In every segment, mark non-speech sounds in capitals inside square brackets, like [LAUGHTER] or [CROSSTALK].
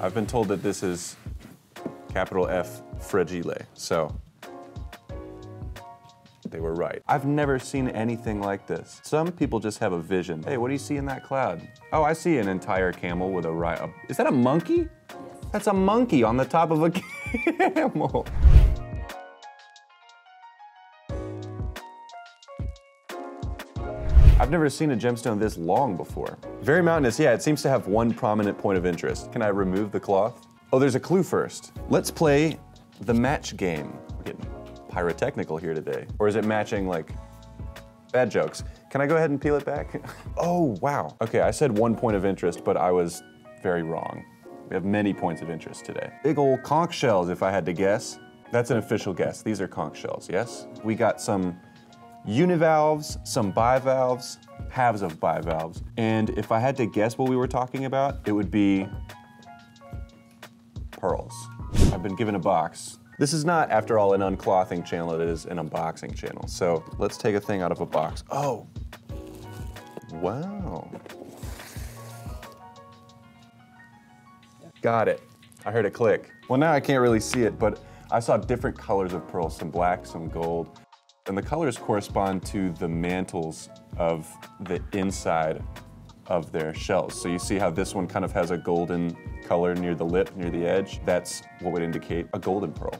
I've been told that this is capital F fragile, so they were right. I've never seen anything like this. Some people just have a vision. Hey, what do you see in that cloud? Oh, I see an entire camel with a right. Is that a monkey? That's a monkey on the top of a [LAUGHS] camel. I've never seen a gemstone this long before. Very mountainous, yeah, it seems to have one prominent point of interest. Can I remove the cloth? Oh, there's a clue first. Let's play the match game. We're getting pyrotechnical here today. Or is it matching like bad jokes? Can I go ahead and peel it back? [LAUGHS] oh, wow. Okay, I said one point of interest, but I was very wrong. We have many points of interest today. Big old conch shells, if I had to guess. That's an official guess. These are conch shells, yes? We got some univalves, some bivalves, halves of bivalves. And if I had to guess what we were talking about, it would be pearls. I've been given a box. This is not, after all, an unclothing channel, it is an unboxing channel. So let's take a thing out of a box. Oh, wow. Got it. I heard a click. Well, now I can't really see it, but I saw different colors of pearls, some black, some gold. And the colors correspond to the mantles of the inside of their shells. So you see how this one kind of has a golden color near the lip, near the edge. That's what would indicate a golden pearl.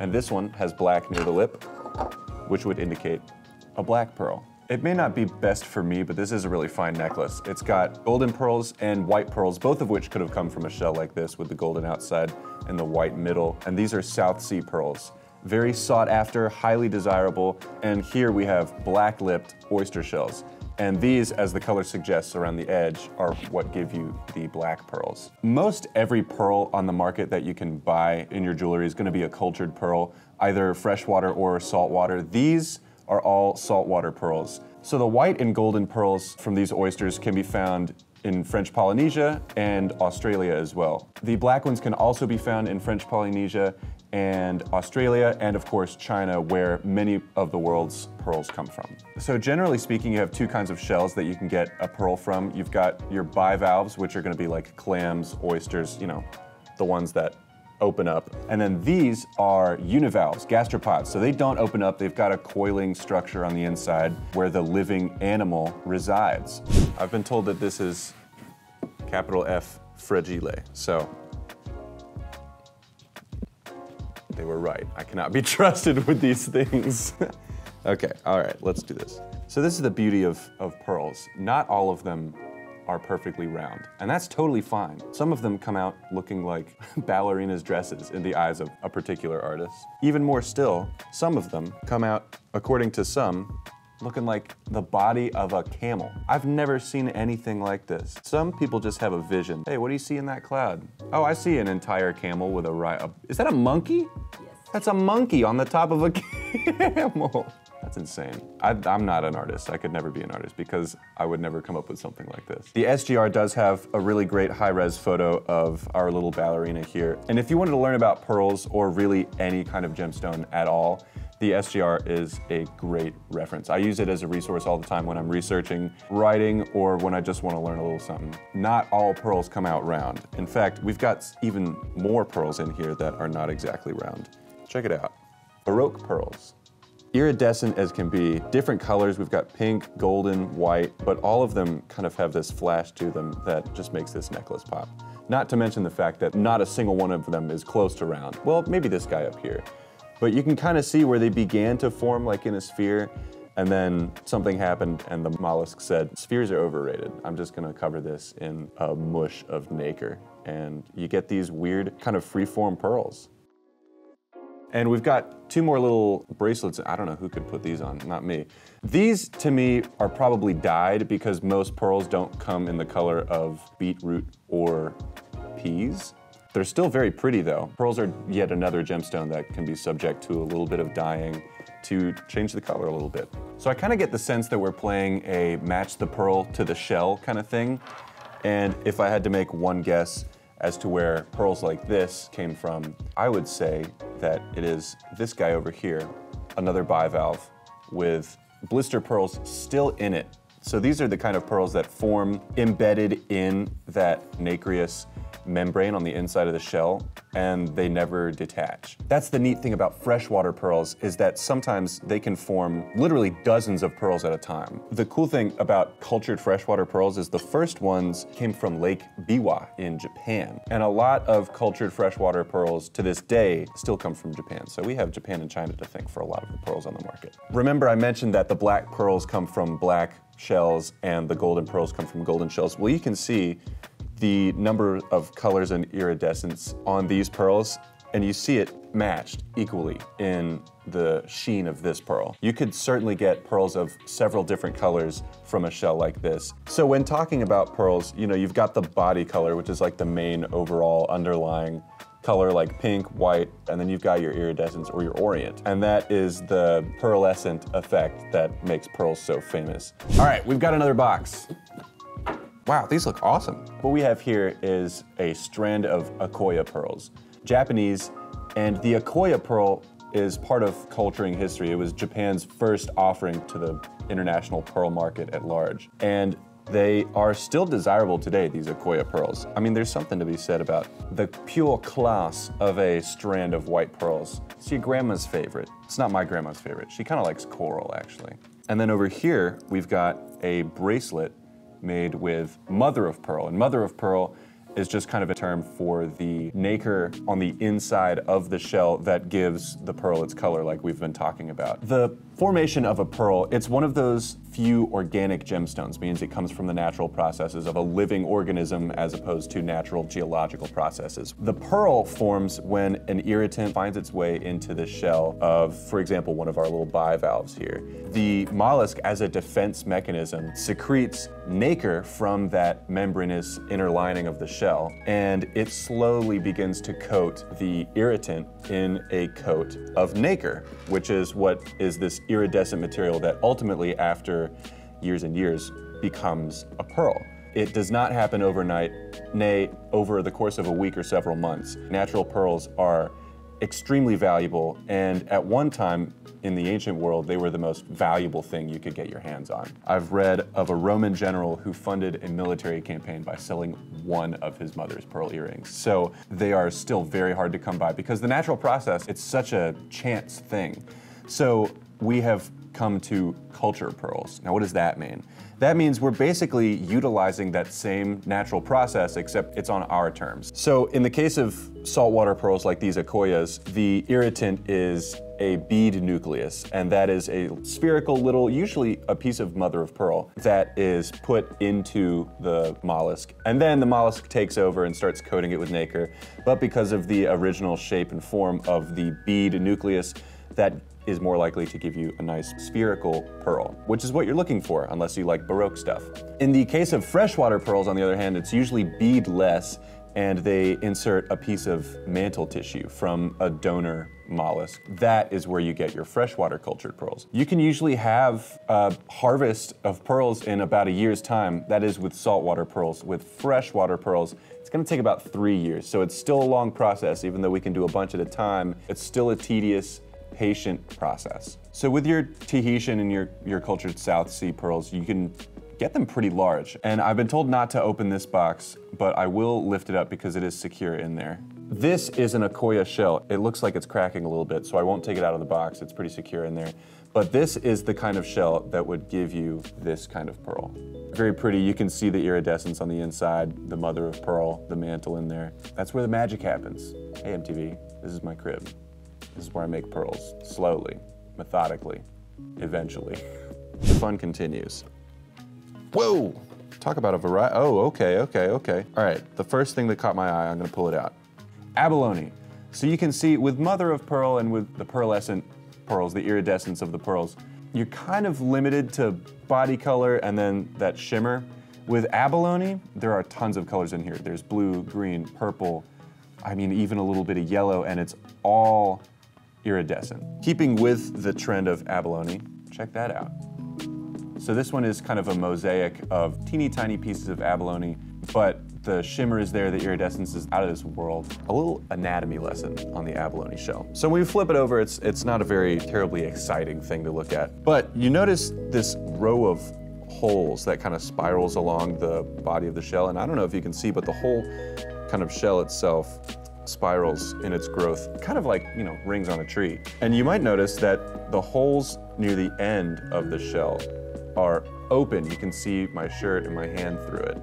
And this one has black near the lip, which would indicate a black pearl. It may not be best for me, but this is a really fine necklace. It's got golden pearls and white pearls, both of which could have come from a shell like this with the golden outside and the white middle. And these are South Sea pearls very sought after, highly desirable, and here we have black-lipped oyster shells. And these, as the color suggests around the edge, are what give you the black pearls. Most every pearl on the market that you can buy in your jewelry is gonna be a cultured pearl, either freshwater or saltwater. These are all saltwater pearls. So the white and golden pearls from these oysters can be found in French Polynesia and Australia as well. The black ones can also be found in French Polynesia and Australia, and of course China, where many of the world's pearls come from. So generally speaking, you have two kinds of shells that you can get a pearl from. You've got your bivalves, which are gonna be like clams, oysters, you know, the ones that open up. And then these are univalves, gastropods. So they don't open up, they've got a coiling structure on the inside where the living animal resides. I've been told that this is capital F fragile. So they were right. I cannot be [LAUGHS] trusted with these things. [LAUGHS] okay, all right, let's do this. So this is the beauty of, of pearls. Not all of them are perfectly round, and that's totally fine. Some of them come out looking like [LAUGHS] ballerinas' dresses in the eyes of a particular artist. Even more still, some of them come out, according to some, looking like the body of a camel. I've never seen anything like this. Some people just have a vision. Hey, what do you see in that cloud? Oh, I see an entire camel with a right. Is that a monkey? Yes. That's a monkey on the top of a [LAUGHS] camel. That's insane. I, am not an artist. I could never be an artist because I would never come up with something like this. The SGR does have a really great high-res photo of our little ballerina here. And if you wanted to learn about pearls or really any kind of gemstone at all, the SGR is a great reference. I use it as a resource all the time when I'm researching, writing, or when I just want to learn a little something. Not all pearls come out round. In fact, we've got even more pearls in here that are not exactly round. Check it out. Baroque pearls. Iridescent as can be, different colors. We've got pink, golden, white, but all of them kind of have this flash to them that just makes this necklace pop. Not to mention the fact that not a single one of them is close to round. Well, maybe this guy up here. But you can kind of see where they began to form like in a sphere and then something happened and the mollusk said, spheres are overrated. I'm just gonna cover this in a mush of nacre. And you get these weird kind of free-form pearls. And we've got two more little bracelets. I don't know who could put these on, not me. These, to me, are probably dyed because most pearls don't come in the color of beetroot or peas. They're still very pretty though. Pearls are yet another gemstone that can be subject to a little bit of dyeing to change the color a little bit. So I kind of get the sense that we're playing a match the pearl to the shell kind of thing. And if I had to make one guess as to where pearls like this came from, I would say that it is this guy over here, another bivalve with blister pearls still in it. So these are the kind of pearls that form embedded in that nacreous membrane on the inside of the shell and they never detach. That's the neat thing about freshwater pearls is that sometimes they can form literally dozens of pearls at a time. The cool thing about cultured freshwater pearls is the first ones came from Lake Biwa in Japan. And a lot of cultured freshwater pearls to this day still come from Japan. So we have Japan and China to thank for a lot of the pearls on the market. Remember I mentioned that the black pearls come from black shells and the golden pearls come from golden shells. Well, you can see the number of colors and iridescence on these pearls and you see it matched equally in the sheen of this pearl. You could certainly get pearls of several different colors from a shell like this. So when talking about pearls, you know, you've got the body color, which is like the main overall underlying color like pink, white, and then you've got your iridescence or your orient. And that is the pearlescent effect that makes pearls so famous. All right, we've got another box. Wow, these look awesome. What we have here is a strand of Akoya pearls, Japanese, and the Akoya pearl is part of culturing history. It was Japan's first offering to the international pearl market at large. And they are still desirable today, these Akoya pearls. I mean, there's something to be said about the pure class of a strand of white pearls. It's your grandma's favorite. It's not my grandma's favorite. She kind of likes coral, actually. And then over here, we've got a bracelet made with mother of pearl. And mother of pearl is just kind of a term for the nacre on the inside of the shell that gives the pearl its color like we've been talking about. The formation of a pearl, it's one of those few organic gemstones, means it comes from the natural processes of a living organism as opposed to natural geological processes. The pearl forms when an irritant finds its way into the shell of, for example, one of our little bivalves here. The mollusk, as a defense mechanism, secretes nacre from that membranous inner lining of the shell, and it slowly begins to coat the irritant in a coat of nacre, which is what is this iridescent material that ultimately, after years and years, becomes a pearl. It does not happen overnight, nay, over the course of a week or several months. Natural pearls are extremely valuable, and at one time in the ancient world, they were the most valuable thing you could get your hands on. I've read of a Roman general who funded a military campaign by selling one of his mother's pearl earrings. So they are still very hard to come by because the natural process, it's such a chance thing. So we have come to culture pearls. Now, what does that mean? That means we're basically utilizing that same natural process, except it's on our terms. So in the case of saltwater pearls like these akoyas, the irritant is a bead nucleus, and that is a spherical little, usually a piece of mother of pearl, that is put into the mollusk. And then the mollusk takes over and starts coating it with nacre. But because of the original shape and form of the bead nucleus, that is more likely to give you a nice spherical pearl, which is what you're looking for unless you like Baroque stuff. In the case of freshwater pearls, on the other hand, it's usually beadless and they insert a piece of mantle tissue from a donor mollusk. That is where you get your freshwater cultured pearls. You can usually have a harvest of pearls in about a year's time. That is with saltwater pearls. With freshwater pearls, it's gonna take about three years. So it's still a long process, even though we can do a bunch at a time. It's still a tedious patient process. So with your Tahitian and your, your cultured South Sea pearls, you can get them pretty large. And I've been told not to open this box, but I will lift it up because it is secure in there. This is an Akoya shell. It looks like it's cracking a little bit, so I won't take it out of the box. It's pretty secure in there. But this is the kind of shell that would give you this kind of pearl. Very pretty. You can see the iridescence on the inside, the mother of pearl, the mantle in there. That's where the magic happens. Hey, MTV, this is my crib. This is where I make pearls, slowly, methodically, eventually. [LAUGHS] The fun continues. Whoa! Talk about a variety. Oh, okay, okay, okay. All right, the first thing that caught my eye, I'm gonna pull it out. Abalone. So you can see with mother of pearl and with the pearlescent pearls, the iridescence of the pearls, you're kind of limited to body color and then that shimmer. With abalone, there are tons of colors in here. There's blue, green, purple, I mean, even a little bit of yellow, and it's all iridescent. Keeping with the trend of abalone, check that out. So this one is kind of a mosaic of teeny tiny pieces of abalone, but the shimmer is there, the iridescence is out of this world. A little anatomy lesson on the abalone shell. So when you flip it over, it's, it's not a very terribly exciting thing to look at. But you notice this row of holes that kind of spirals along the body of the shell, and I don't know if you can see, but the whole kind of shell itself spirals in its growth, kind of like, you know, rings on a tree. And you might notice that the holes near the end of the shell are open. You can see my shirt and my hand through it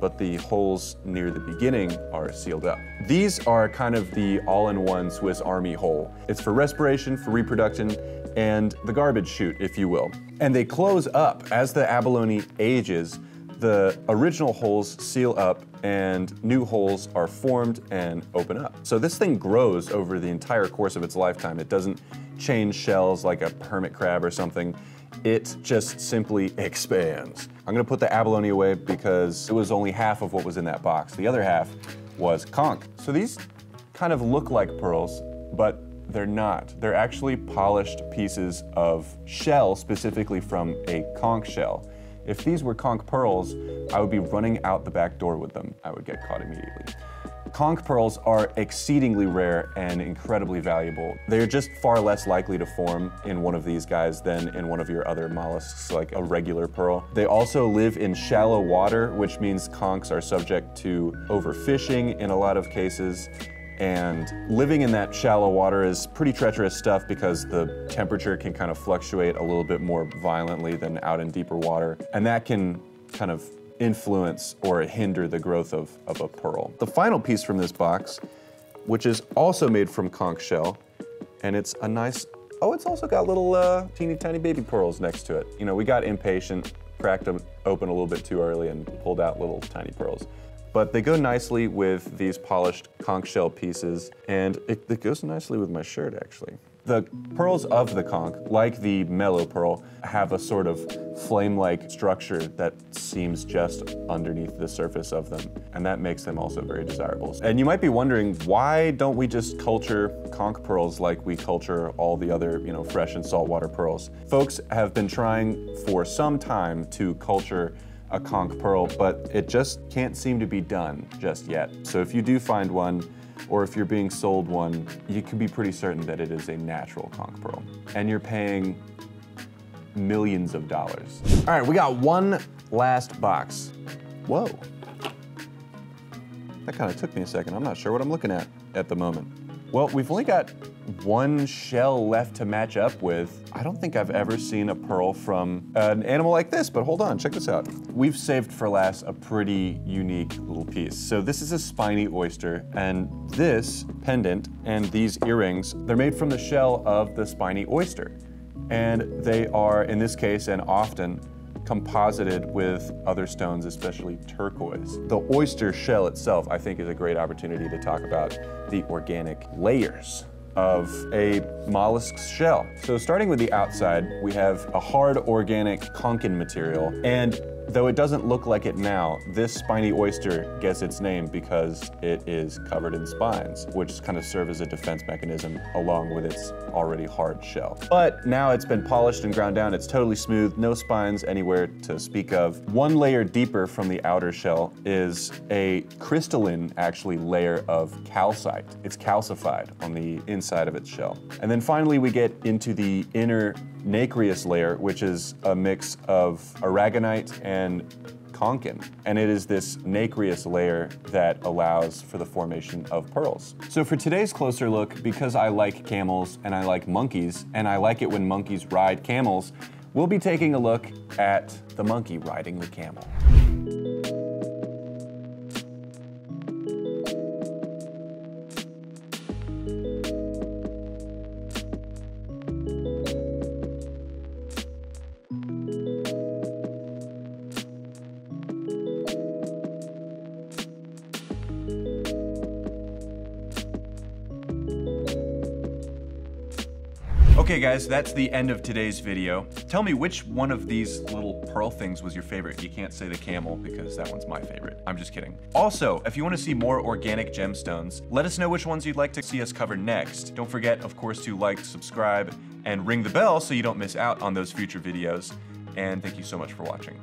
but the holes near the beginning are sealed up. These are kind of the all-in-one Swiss Army hole. It's for respiration, for reproduction, and the garbage chute, if you will. And they close up as the abalone ages the original holes seal up and new holes are formed and open up. So this thing grows over the entire course of its lifetime. It doesn't change shells like a hermit crab or something. It just simply expands. I'm gonna put the abalone away because it was only half of what was in that box. The other half was conch. So these kind of look like pearls, but they're not. They're actually polished pieces of shell, specifically from a conch shell. If these were conch pearls, I would be running out the back door with them. I would get caught immediately. Conch pearls are exceedingly rare and incredibly valuable. They're just far less likely to form in one of these guys than in one of your other mollusks, like a regular pearl. They also live in shallow water, which means conchs are subject to overfishing in a lot of cases. And living in that shallow water is pretty treacherous stuff because the temperature can kind of fluctuate a little bit more violently than out in deeper water. And that can kind of influence or hinder the growth of, of a pearl. The final piece from this box, which is also made from conch shell, and it's a nice, oh, it's also got little uh, teeny tiny baby pearls next to it. You know, we got impatient, cracked them open a little bit too early and pulled out little tiny pearls but they go nicely with these polished conch shell pieces, and it, it goes nicely with my shirt, actually. The pearls of the conch, like the melo pearl, have a sort of flame-like structure that seems just underneath the surface of them, and that makes them also very desirable. And you might be wondering, why don't we just culture conch pearls like we culture all the other, you know, fresh and saltwater pearls? Folks have been trying for some time to culture a conch pearl, but it just can't seem to be done just yet. So if you do find one, or if you're being sold one, you can be pretty certain that it is a natural conch pearl. And you're paying millions of dollars. All right, we got one last box. Whoa. That kind of took me a second. I'm not sure what I'm looking at at the moment. Well, we've only got one shell left to match up with. I don't think I've ever seen a pearl from an animal like this, but hold on, check this out. We've saved for last a pretty unique little piece. So this is a spiny oyster, and this pendant and these earrings, they're made from the shell of the spiny oyster. And they are, in this case and often, composited with other stones, especially turquoise. The oyster shell itself, I think, is a great opportunity to talk about the organic layers of a mollusk's shell. So starting with the outside, we have a hard organic conchiolin material, and Though it doesn't look like it now, this spiny oyster gets its name because it is covered in spines, which kind of serve as a defense mechanism along with its already hard shell. But now it's been polished and ground down, it's totally smooth, no spines anywhere to speak of. One layer deeper from the outer shell is a crystalline, actually, layer of calcite. It's calcified on the inside of its shell. And then finally we get into the inner nacreous layer, which is a mix of aragonite and conchiolin. And it is this nacreous layer that allows for the formation of pearls. So for today's closer look, because I like camels and I like monkeys, and I like it when monkeys ride camels, we'll be taking a look at the monkey riding the camel. Okay guys, that's the end of today's video. Tell me which one of these little pearl things was your favorite. You can't say the camel because that one's my favorite. I'm just kidding. Also, if you want to see more organic gemstones, let us know which ones you'd like to see us cover next. Don't forget, of course, to like, subscribe, and ring the bell so you don't miss out on those future videos. And thank you so much for watching.